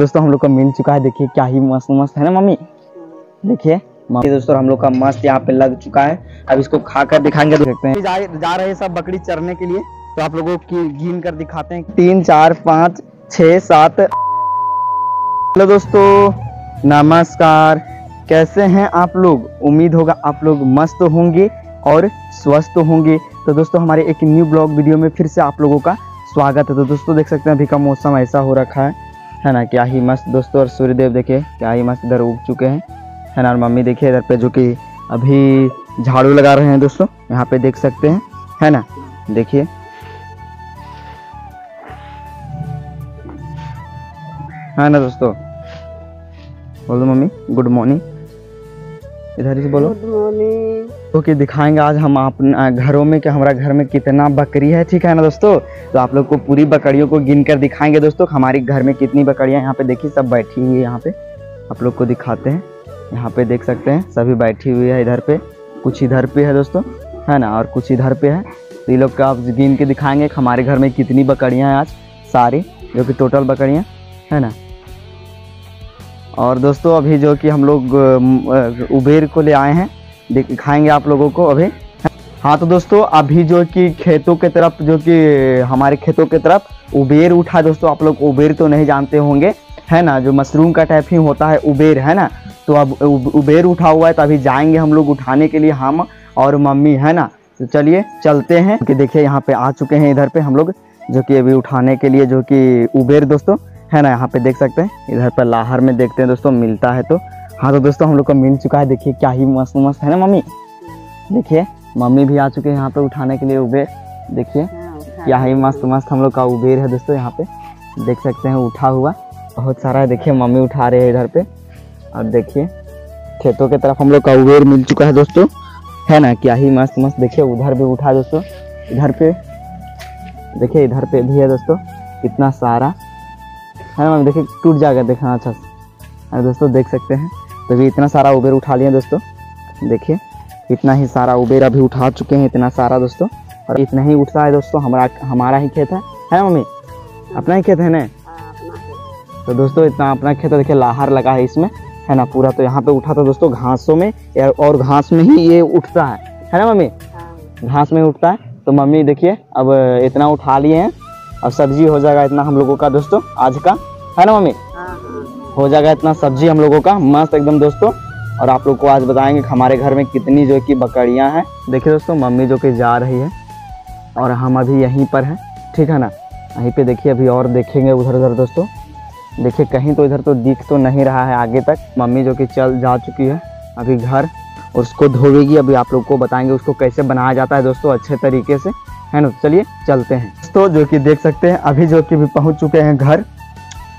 दोस्तों हम लोग का मिल चुका है। देखिए क्या ही मस्त मस्त है ना मम्मी? देखिए दोस्तों हम लोग का मस्त यहाँ पे लग चुका है। अब इसको खा कर दिखाएँगे देखते हैं। जा, जा रहे सब बकरी चरने के लिए। तो आप लोगों को गिन कर दिखाते हैं। तीन चार पाँच छ सात। हेलो दोस्तों नमस्कार। कैसे हैं आप लोग? उम्मीद होगा आप लोग मस्त होंगे और स्वस्थ होंगे। तो दोस्तों हमारे एक न्यू ब्लॉग वीडियो में फिर से आप लोगों का स्वागत है। तो दोस्तों देख सकते हैं अभी का मौसम ऐसा हो रखा है। है ना? क्या ही मस्त दोस्तों, और सूर्यदेव देखिए, क्या ही मस्त इधर उग चुके हैं। है ना? और मम्मी देखिए इधर पे जो कि अभी झाड़ू लगा रहे हैं दोस्तों, यहाँ पे देख सकते हैं। है ना? देखिए। है ना दोस्तों? बोलो मम्मी गुड मॉर्निंग इधर से बोलो। ओके दिखाएँगे आज हम अपना घरों में कि हमारा घर में कितना बकरी है ठीक है ना दोस्तों? तो आप लोग को पूरी बकरियों को गिन कर दिखाएँगे दोस्तों हमारे घर में कितनी बकरियाँ यहाँ पे देखिए सब बैठी हुई है यहाँ पे। आप लोग को दिखाते हैं। यहाँ पे देख सकते हैं सभी बैठी हुई है इधर पे। कुछ इधर पे है दोस्तों है ना? और कुछ इधर पे है। तो ये लोग का आप गिन के दिखाएँगे हमारे घर में कितनी बकरियाँ हैं आज सारी जो कि टोटल बकरियाँ है ना? और दोस्तों, अभी जो कि हम लोग उबेर को ले आए हैं। दिखाएँगे आप लोगों को अभी। हाँ तो दोस्तों, अभी जो कि खेतों के तरफ़, जो कि हमारे खेतों के तरफ़ उबेर उठा। दोस्तों, आप लोग उबेर तो नहीं जानते होंगे। है ना? जो मशरूम का टाइप ही होता है, उबेर, है ना? तो अब उबेर उठा हुआ है तो अभी जाएँगे हम लोग उठाने के लिए, हम और मम्मी, है ना? तो चलिए, चलते हैं। कि देखिए, यहाँ पे आ चुके हैं इधर पे हम लोग, जो कि अभी उठाने के लिए, जो कि उबेर, दोस्तों। है ना, यहाँ पे देख सकते हैं। इधर पर लाहर में देखते हैं दोस्तों, मिलता है तो। हाँ तो दोस्तों, हम लोग का मिल चुका है। देखिए, क्या ही मस्त मस्त है ना, मम्मी? देखिए, मम्मी भी आ चुके हैं यहाँ पे उठाने के लिए उबेर। देखिए, क्या ही मस्त मस्त हम लोग का उबेर है दोस्तों यहाँ पे। देख सकते हैं, उठा हुआ। बहुत सारा है। देखिए, मम्मी उठा रहे हैं इधर पे। और देखिए, खेतों के तरफ़ हम लोग का उबेर मिल चुका है दोस्तों। है ना, क्या ही मस्त मस्त। देखिए, उधर भी उठा दोस्तों। इधर पे, देखिए, इधर पे भी है दोस्तों। कितना सारा। है ना मम्मी देखिए टूट जाएगा देखना अच्छा। अरे दोस्तों देख सकते हैं। तो अभी इतना सारा उबेर उठा लिए दोस्तों। देखिए इतना ही सारा उबेर अभी उठा चुके हैं इतना सारा दोस्तों। और इतना ही उठता है दोस्तों हमारा हमारा ही खेत है। है ना मम्मी? अपना ही खेत है ना? तो दोस्तों इतना अपना खेत है, देखिए लाहर लगा है इसमें। है ना पूरा तो यहाँ पे उठा था दोस्तों घासों में और घास में ही ये उठता है। है ना मम्मी? घास में उठता है। तो मम्मी देखिए अब इतना उठा लिए हैं। अब सब्ज़ी हो जाएगा इतना हम लोगों का दोस्तों आज का। है ना मम्मी? हो जाएगा इतना सब्ज़ी हम लोगों का मस्त एकदम दोस्तों। और आप लोग को आज बताएँगे हमारे घर में कितनी जो कि बकरियाँ हैं। देखिए दोस्तों मम्मी जो कि जा रही है और हम अभी यहीं पर हैं ठीक है ना? यहीं पे देखिए अभी और देखेंगे उधर उधर दोस्तों। देखिए कहीं तो इधर तो दिख तो नहीं रहा है आगे तक। मम्मी जो कि चल जा चुकी है अभी घर और उसको धोएगी। अभी आप लोग को बताएँगे उसको कैसे बनाया जाता है दोस्तों अच्छे तरीके से। है ना? तो चलिए चलते हैं। दोस्तों जो कि देख सकते हैं अभी जो कि भी पहुँच चुके हैं घर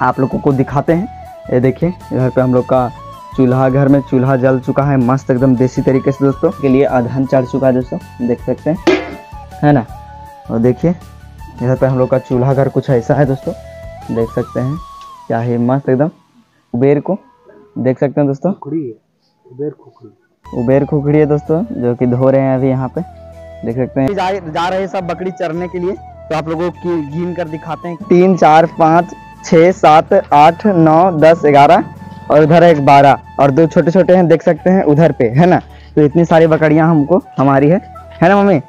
आप लोगों को दिखाते हैं। ये देखिए इधर पे हम लोग का चूल्हा घर में चूल्हा जल चुका है मस्त एकदम देसी तरीके से दोस्तों। के लिए अधन चढ़ चुका है दोस्तों देख सकते हैं। है ना? और देखिए इधर पे हम लोग का चूल्हा घर कुछ ऐसा है दोस्तों देख सकते हैं। क्या है मस्त एकदम। उबेर को देख सकते हैं दोस्तों। उबेर खुखड़ी है दोस्तों जो कि धो रहे हैं अभी यहाँ पे। देख सकते हैं। जा, जा रहे हैं सब बकरी चरने के लिए। तो आप लोगों की गिन कर दिखाते हैं। तीन चार पाँच छः सात आठ नौ दस ग्यारह और उधर एक बारह और दो छोटे छोटे हैं देख सकते हैं उधर पे है ना? तो इतनी सारी बकरियाँ हमको हमारी है। है ना मम्मी?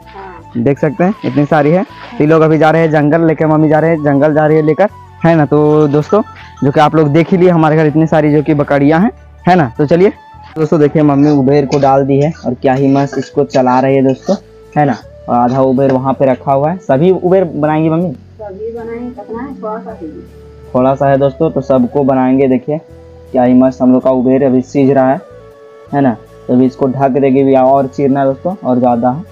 देख सकते हैं इतनी सारी है। तो ये लोग अभी जा रहे हैं जंगल लेकर मम्मी जा रहे हैं जंगल जा रही है लेकर है ना? तो दोस्तों जो कि आप लोग देख ही लिए हमारे घर इतनी सारी जो कि बकरियाँ हैं है ना? तो चलिए दोस्तों देखिए मम्मी उबेर को डाल दी है और क्या ही मस्त इसको चला रही है दोस्तों। है ना? और आधा उबेर वहाँ पे रखा हुआ है। सभी उबेर बनाएँगी मम्मी? सब्ज़ी बनाएँगे कितना है? थोड़ा सा थोड़ा सा है दोस्तों तो सबको बनाएँगे देखिए। क्या ही मस्त हम लोग का उबेर अभी सीज रहा है है ना? तो अभी इसको ढक देंगे भी और चीरना दोस्तों और ज़्यादा है।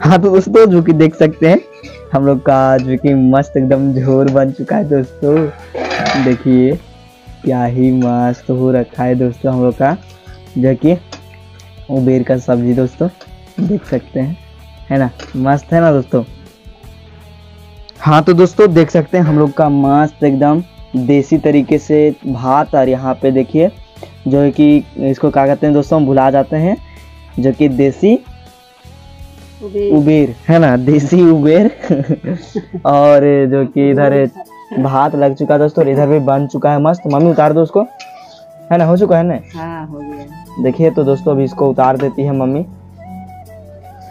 हाँ तो दोस्तों जो कि देख सकते हैं हम लोग का जो कि मस्त एकदम झोर बन चुका है दोस्तों। देखिए क्या ही मस्त हो रखा है दोस्तों हम लोग का। जो कि उबेर का सब्ज़ी दोस्तों देख सकते हैं। है ना? मस्त है ना दोस्तों? हाँ तो दोस्तों देख सकते हैं हम लोग का मस्त एकदम देसी तरीके से भात और यहाँ पे देखिए जो है कि इसको क्या कहते हैं दोस्तों हम भुला जाते हैं जो कि देसी उबेर। उबेर है ना? देसी उबेर। और जो कि इधर भात लग चुका है दोस्तों इधर भी बन चुका है मस्त। मम्मी उतार दो उसको। है ना? हो चुका है ना? हाँ हो गया। देखिए तो दोस्तों अभी इसको उतार देती है मम्मी।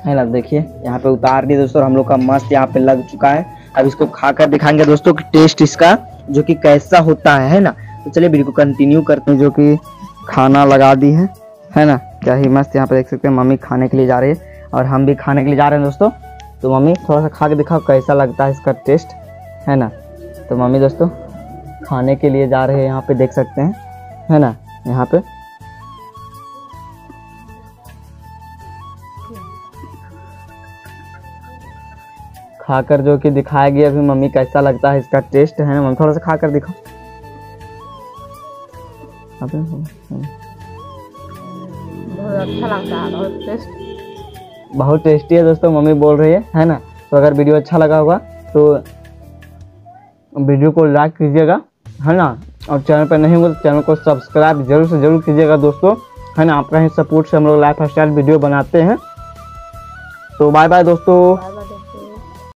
है ना, देखिए, यहाँ पे उतार दिए दोस्तों हम लोग का मस्त यहाँ पे लग चुका है। अब इसको खाकर दिखाएँगे दोस्तों कि टेस्ट इसका जो कि कैसा होता है है ना? तो चलिए को कंटिन्यू करते हैं जो कि खाना लगा दी है है ना? क्या ही मस्त यहाँ पे देख सकते हैं, मम्मी खाने के लिए जा रही है, और हम भी खाने के लिए जा रहे हैं दोस्तों। तो मम्मी थोड़ा सा खा के दिखाओ कैसा लगता है इसका टेस्ट है ना? तो मम्मी दोस्तों, खाने के लिए जा रहे हैं, यहाँ पे देख सकते हैं, है ना? यहाँ पे खाकर जो कि दिखाया गया अभी मम्मी कैसा लगता है इसका टेस्ट है ना? मम्मी थोड़ा सा खाकर दिखाओ। हम्म, बहुत अच्छा लगता है बहुत टेस्ट बहुत टेस्टी है दोस्तों मम्मी बोल रही है है ना? तो अगर वीडियो अच्छा लगा होगा तो वीडियो को लाइक कीजिएगा है ना? और चैनल पर नहीं हो तो चैनल को सब्सक्राइब ज़रूर से ज़रूर कीजिएगा दोस्तों है ना? आपका ही सपोर्ट से हम लोग लाइफ स्टाइल वीडियो बनाते हैं। तो बाय बाय दोस्तों।